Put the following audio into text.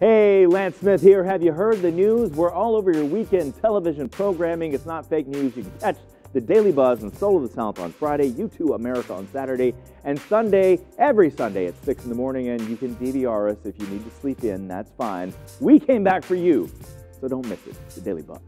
Hey, Lance Smith here. Have you heard the news? We're all over your weekend television programming. It's not fake news. You can catch the Daily Buzz and Soul of the South on Friday, Youtoo America on Saturday, and Sunday, every Sunday at 6 in the morning. And you can DVR us if you need to sleep in. That's fine. We came back for you, so don't miss it. The Daily Buzz.